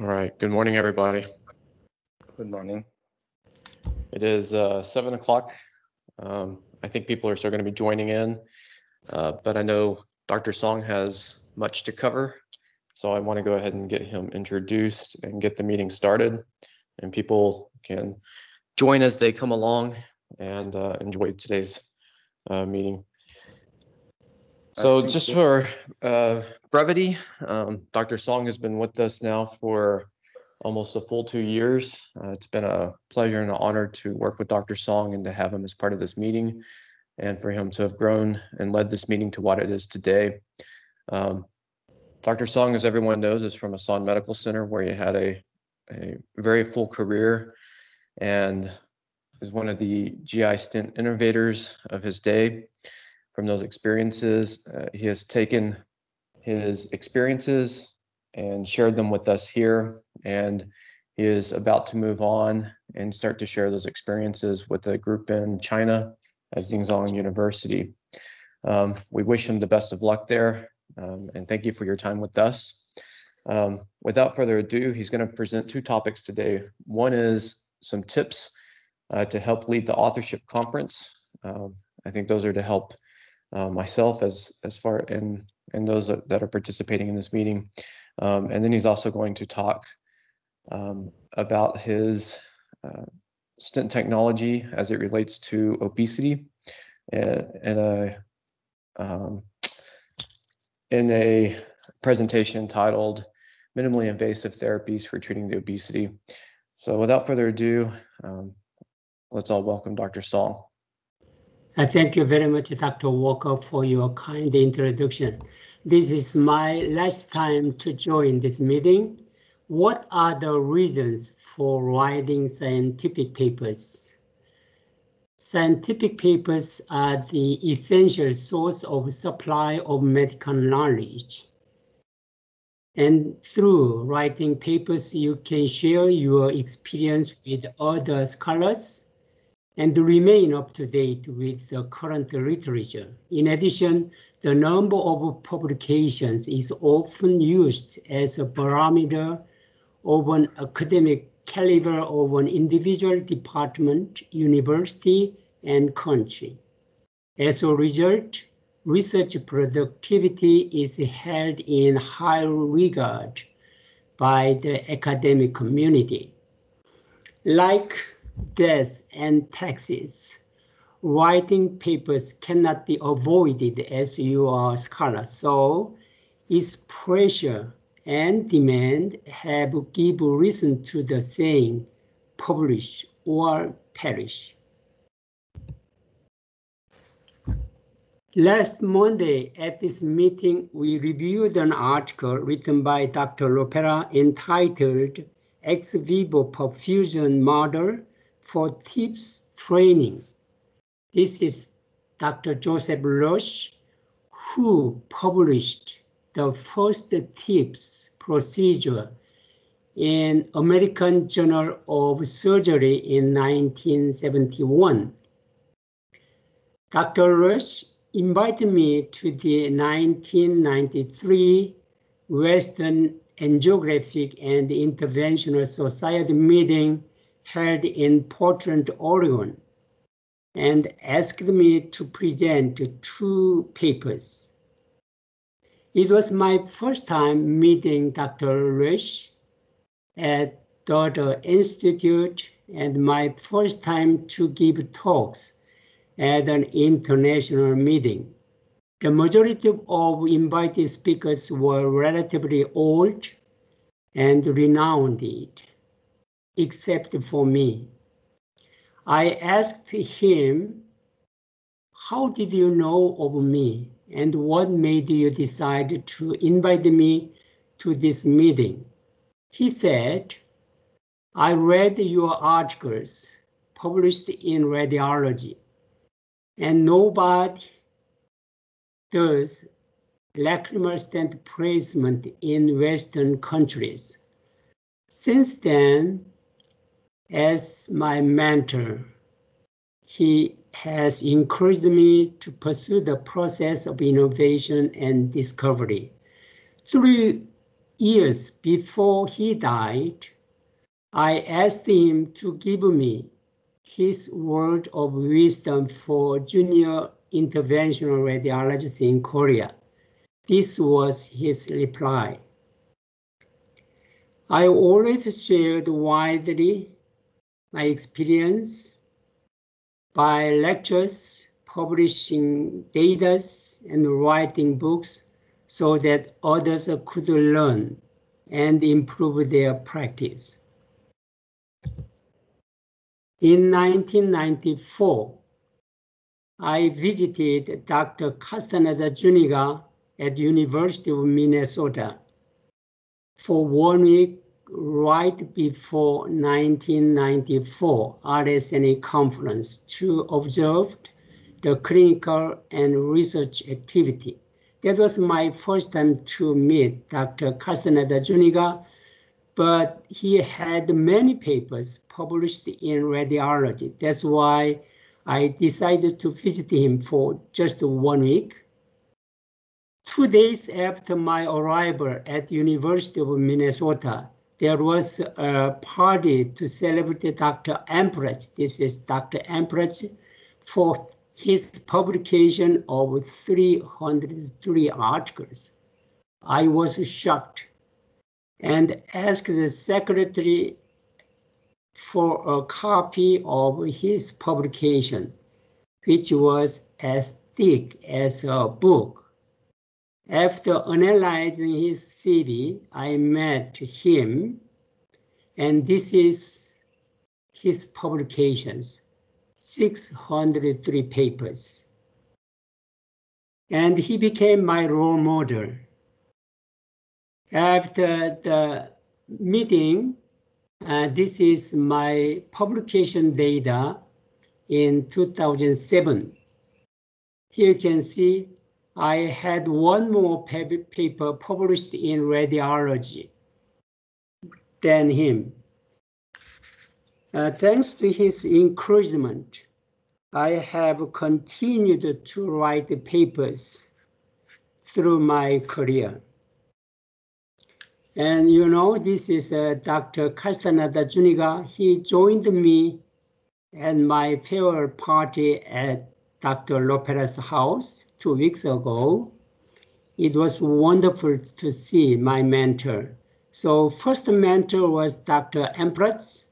All right. Good morning, everybody. Good morning. It is uh, seven o'clock. Um, I think people are still going to be joining in, uh, but I know Dr. Song has much to cover, so I want to go ahead and get him introduced and get the meeting started, and people can join as they come along and uh, enjoy today's uh, meeting. So just for uh, brevity, um, Dr. Song has been with us now for almost a full two years. Uh, it's been a pleasure and an honor to work with Dr. Song and to have him as part of this meeting and for him to have grown and led this meeting to what it is today. Um, Dr. Song, as everyone knows, is from Asan Medical Center where he had a, a very full career and is one of the GI stent innovators of his day from those experiences. Uh, he has taken his experiences and shared them with us here, and he is about to move on and start to share those experiences with a group in China at Xinjiang University. Um, we wish him the best of luck there, um, and thank you for your time with us. Um, without further ado, he's going to present two topics today. One is some tips uh, to help lead the authorship conference. Um, I think those are to help uh, myself as as far and and those that that are participating in this meeting. Um, and then he's also going to talk um, about his uh, stent technology as it relates to obesity and, and a um, in a presentation titled minimally invasive therapies for treating the obesity. So without further ado, um, let's all welcome Dr. Song. I thank you very much, Dr. Walker, for your kind introduction. This is my last time to join this meeting. What are the reasons for writing scientific papers? Scientific papers are the essential source of supply of medical knowledge. And through writing papers, you can share your experience with other scholars and remain up to date with the current literature. In addition, the number of publications is often used as a barometer of an academic caliber of an individual department, university, and country. As a result, research productivity is held in high regard by the academic community. Like death and taxes, writing papers cannot be avoided as you are a scholar. So its pressure and demand have given reason to the saying, publish or perish. Last Monday at this meeting, we reviewed an article written by Dr. Lopera entitled Ex vivo perfusion model for TIPS training. This is Dr. Josef Rösch, who published the first TIPS procedure in American Journal of Surgery in 1971. Dr. Rösch invited me to the 1993 Western Angiographic and Interventional Society meeting held in Portland, Oregon, and asked me to present two papers. It was my first time meeting Dr. Rösch at Dotter Institute and my first time to give talks at an international meeting. The majority of invited speakers were relatively old and renowned except for me. I asked him, how did you know of me and what made you decide to invite me to this meeting? He said, I read your articles published in radiology and nobody does lacrimal stent placement in Western countries. Since then, as my mentor. He has encouraged me to pursue the process of innovation and discovery. Three years before he died, I asked him to give me his word of wisdom for junior interventional radiologists in Korea. This was his reply. I always shared widely my experience by lectures, publishing data, and writing books so that others could learn and improve their practice. In 1994, I visited Dr. Castaneda Zuniga at University of Minnesota for one week right before 1994 RSNA conference to observe the clinical and research activity. That was my first time to meet Dr. Castaneda Zuniga, but he had many papers published in radiology. That's why I decided to visit him for just one week. Two days after my arrival at University of Minnesota, there was a party to celebrate Dr. Amplatz. This is Dr. Amplatz for his publication of 303 articles. I was shocked and asked the secretary for a copy of his publication, which was as thick as a book. After analyzing his CV, I met him, and this is his publications, 603 papers. And he became my role model. After the meeting, uh, this is my publication data in 2007. Here you can see I had one more paper published in radiology than him. Uh, thanks to his encouragement, I have continued to write papers through my career. And you know, this is uh, Dr. Castaneda Zuniga. He joined me and my farewell party at Dr. Lopera's house two weeks ago. It was wonderful to see my mentor. So first mentor was Dr. Empress,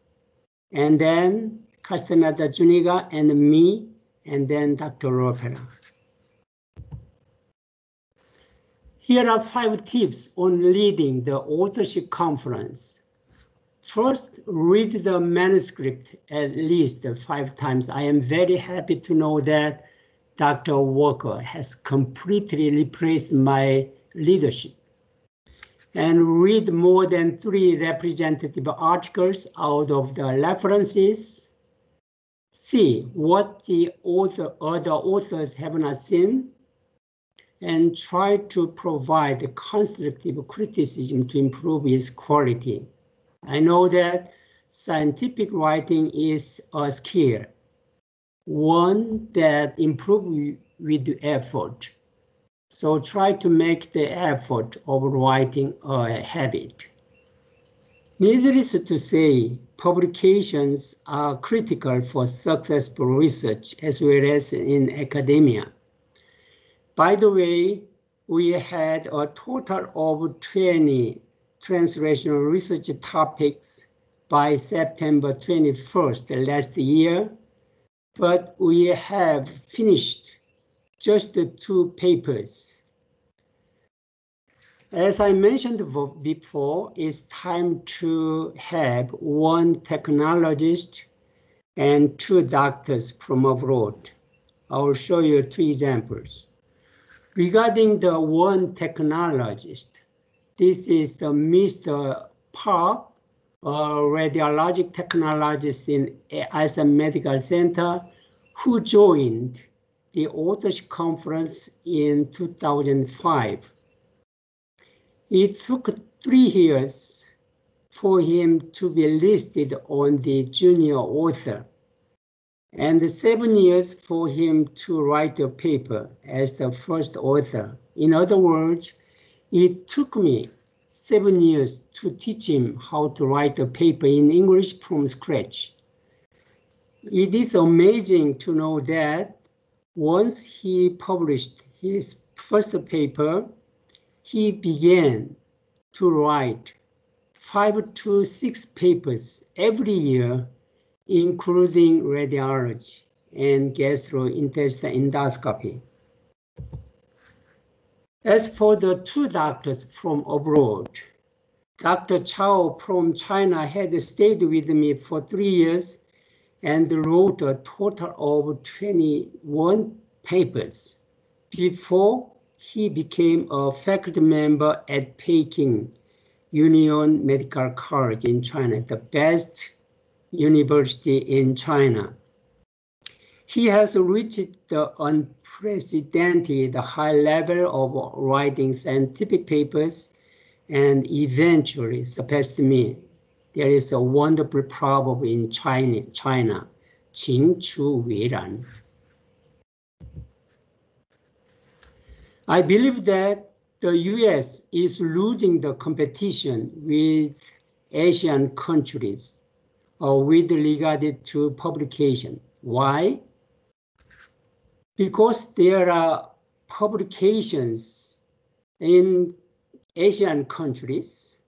and then Castaneda Zuniga and me, and then Dr. Lopera. Here are five tips on leading the authorship conference. First, read the manuscript at least five times. I am very happy to know that Dr. Walker has completely replaced my leadership. And read more than three representative articles out of the references. See what the author, other authors have not seen and try to provide constructive criticism to improve its quality. I know that scientific writing is a skill, one that improves with effort. So try to make the effort of writing a habit. Needless to say, publications are critical for successful research as well as in academia. By the way, we had a total of 20 translational research topics by September 21st last year, but we have finished just the two papers. As I mentioned before, it's time to have one technologist and two doctors from abroad. I will show you two examples. Regarding the one technologist, this is the Mr. Park, a radiologic technologist in Asan Medical Center, who joined the authorship conference in 2005. It took three years for him to be listed on the junior author and seven years for him to write a paper as the first author. In other words, it took me seven years to teach him how to write a paper in English from scratch. It is amazing to know that once he published his first paper, he began to write five to six papers every year, including radiology and gastrointestinal endoscopy. As for the two doctors from abroad, Dr. Chao from China had stayed with me for three years and wrote a total of 21 papers before he became a faculty member at Peking Union Medical College in China, the best university in China. He has reached the unprecedented high level of writing scientific papers and eventually surpassed me. There is a wonderful proverb in China, China, 情出为然. I believe that the US is losing the competition with Asian countries uh, with regard to publication. Why? Because there are publications in Asian countries,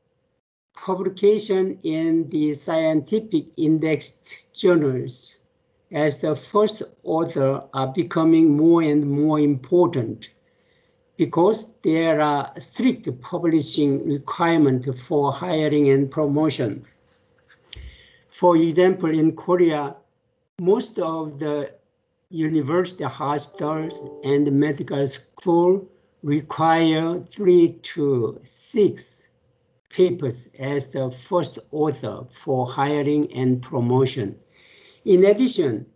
publication in the scientific indexed journals as the first author are becoming more and more important because there are strict publishing requirements for hiring and promotion. For example, in Korea, most of the university hospitals and medical school require three to six papers as the first author for hiring and promotion. In addition,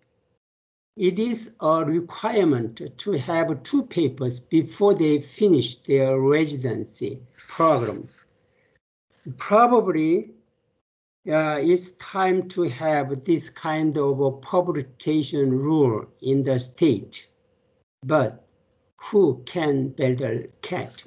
it is a requirement to have two papers before they finish their residency program. Probably uh, it's time to have this kind of a publication rule in the state. But who can better cat?